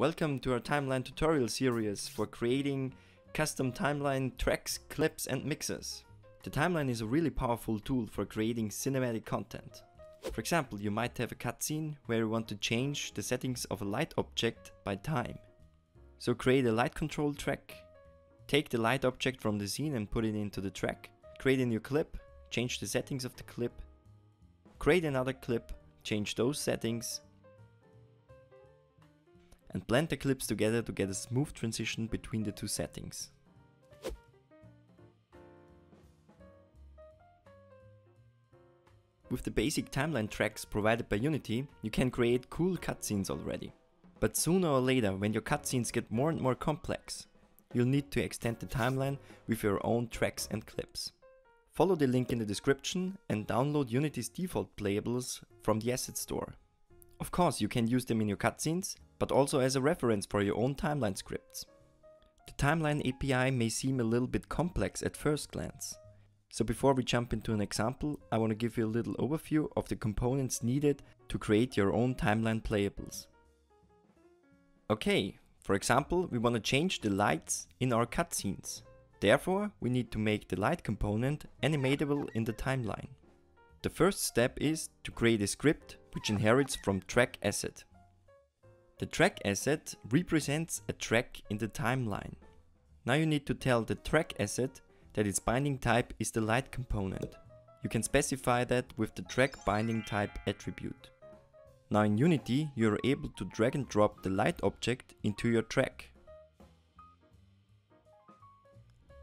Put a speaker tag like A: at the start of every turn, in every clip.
A: Welcome to our timeline tutorial series for creating custom timeline tracks, clips and mixes. The timeline is a really powerful tool for creating cinematic content. For example, you might have a cutscene where you want to change the settings of a light object by time. So create a light control track, take the light object from the scene and put it into the track, create a new clip, change the settings of the clip, create another clip, change those settings, and blend the clips together to get a smooth transition between the two settings. With the basic timeline tracks provided by Unity, you can create cool cutscenes already. But sooner or later, when your cutscenes get more and more complex, you'll need to extend the timeline with your own tracks and clips. Follow the link in the description and download Unity's default playables from the asset store. Of course, you can use them in your cutscenes, but also as a reference for your own timeline scripts. The timeline API may seem a little bit complex at first glance. So before we jump into an example, I want to give you a little overview of the components needed to create your own timeline playables. Okay, for example, we want to change the lights in our cutscenes. Therefore, we need to make the light component animatable in the timeline. The first step is to create a script which inherits from track asset. The track asset represents a track in the timeline. Now you need to tell the track asset that its binding type is the light component. You can specify that with the track binding type attribute. Now in Unity you are able to drag and drop the light object into your track.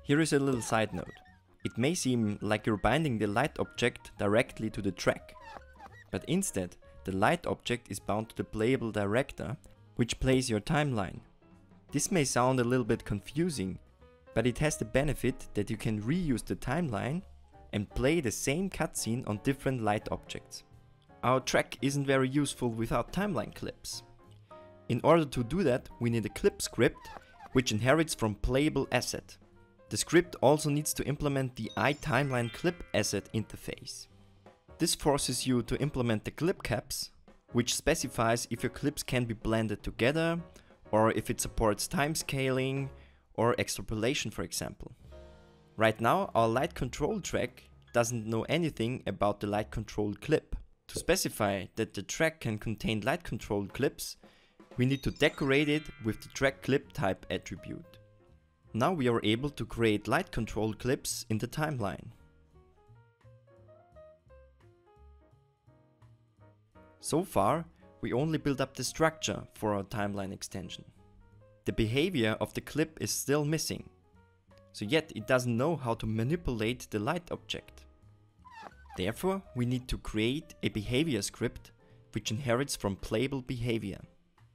A: Here is a little side note. It may seem like you're binding the light object directly to the track, but instead the light object is bound to the playable director, which plays your timeline. This may sound a little bit confusing, but it has the benefit that you can reuse the timeline and play the same cutscene on different light objects. Our track isn't very useful without timeline clips. In order to do that, we need a clip script, which inherits from playable asset. The script also needs to implement the iTimeline clip asset interface. This forces you to implement the clip caps, which specifies if your clips can be blended together, or if it supports time scaling, or extrapolation for example. Right now our light control track doesn't know anything about the light control clip. To specify that the track can contain light control clips, we need to decorate it with the track clip type attribute. Now we are able to create light control clips in the timeline. So far, we only built up the structure for our timeline extension. The behavior of the clip is still missing, so yet it doesn't know how to manipulate the light object. Therefore, we need to create a behavior script which inherits from playable behavior.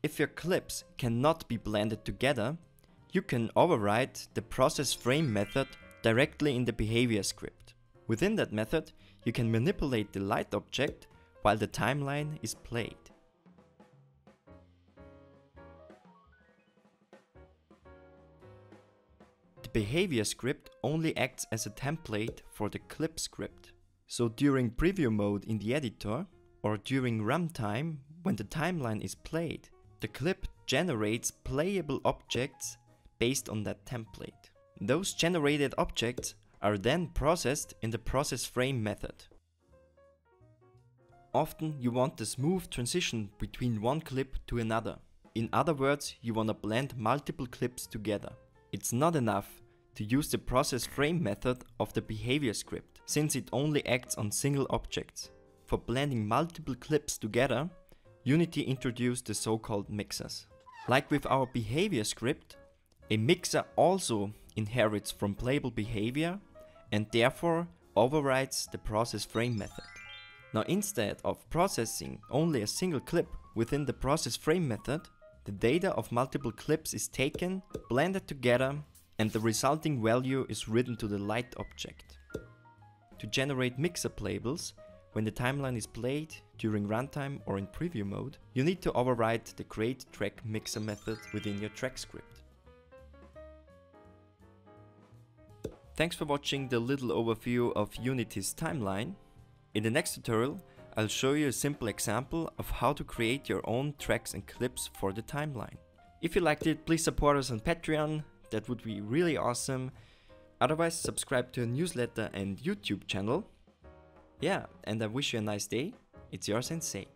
A: If your clips cannot be blended together, you can override the process frame method directly in the behavior script. Within that method, you can manipulate the light object while the timeline is played. The behavior script only acts as a template for the clip script. So during preview mode in the editor, or during runtime when the timeline is played, the clip generates playable objects based on that template. Those generated objects are then processed in the process frame method. Often you want the smooth transition between one clip to another. In other words, you want to blend multiple clips together. It's not enough to use the process frame method of the behavior script, since it only acts on single objects. For blending multiple clips together, Unity introduced the so-called mixers. Like with our behavior script, a mixer also inherits from playable behavior and therefore overrides the process frame method. Now instead of processing only a single clip within the process frame method, the data of multiple clips is taken, blended together and the resulting value is written to the light object. To generate mixer playables, when the timeline is played during runtime or in preview mode, you need to override the create track mixer method within your track script. Thanks for watching the little overview of Unity's timeline. In the next tutorial, I'll show you a simple example of how to create your own tracks and clips for the timeline. If you liked it, please support us on Patreon, that would be really awesome. Otherwise, subscribe to a newsletter and YouTube channel. Yeah, and I wish you a nice day. It's your sensei.